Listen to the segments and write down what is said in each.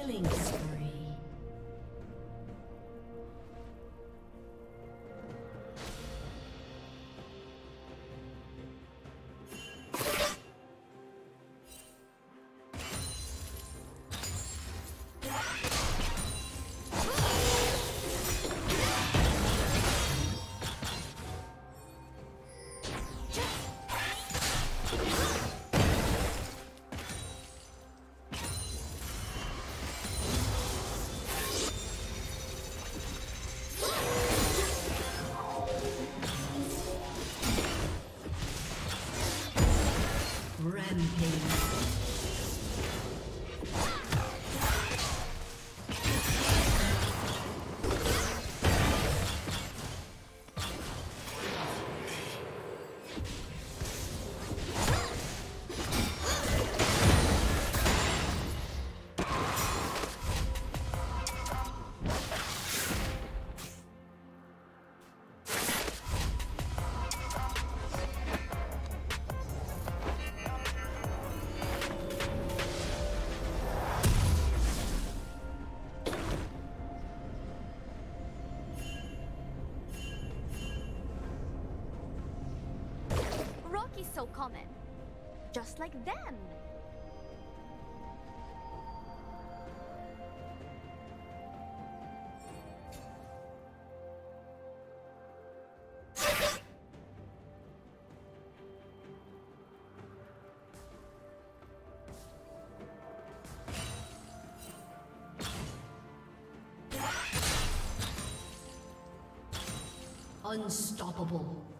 Killing so common. Just like them. Unstoppable.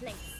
Place.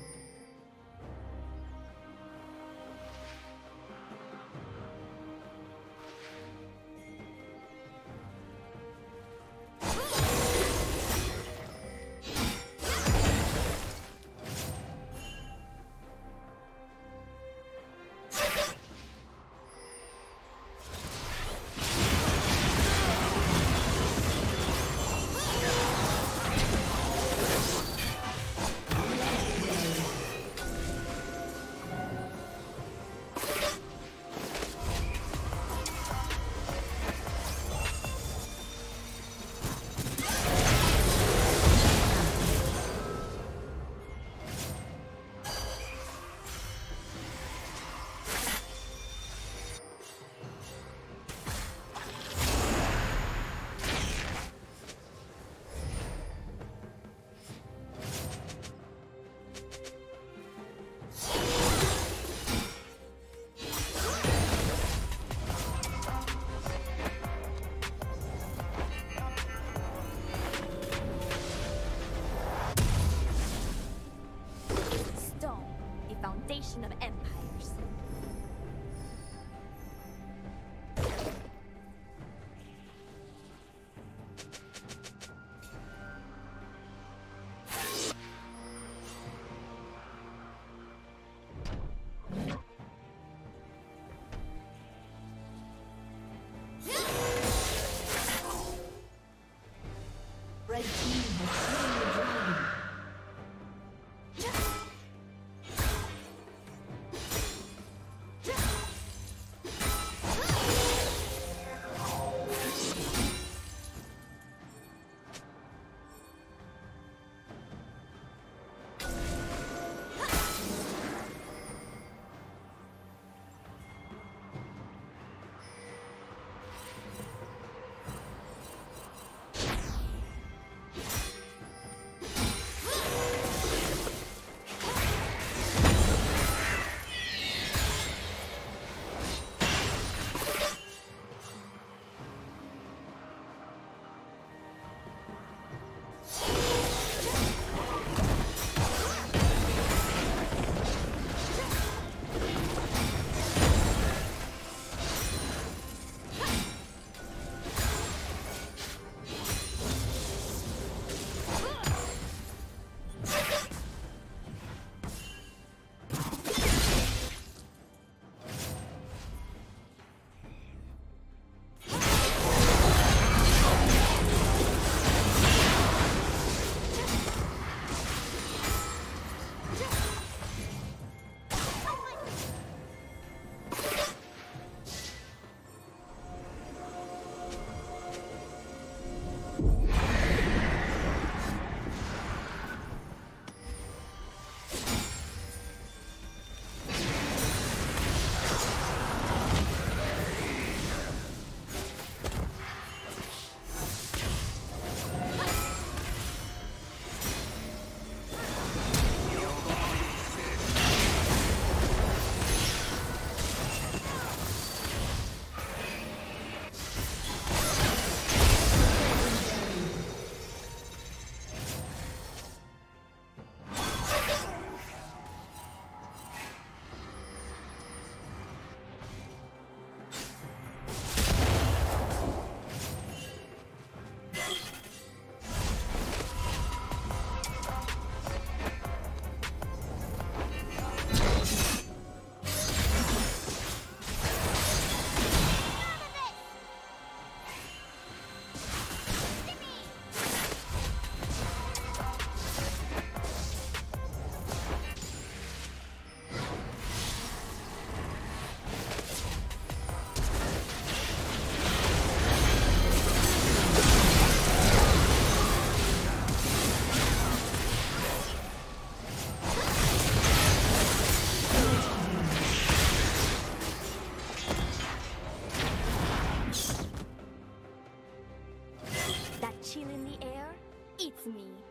Me.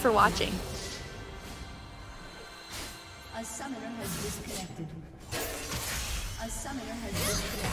For watching. A summoner has disconnected. A summoner has disconnected.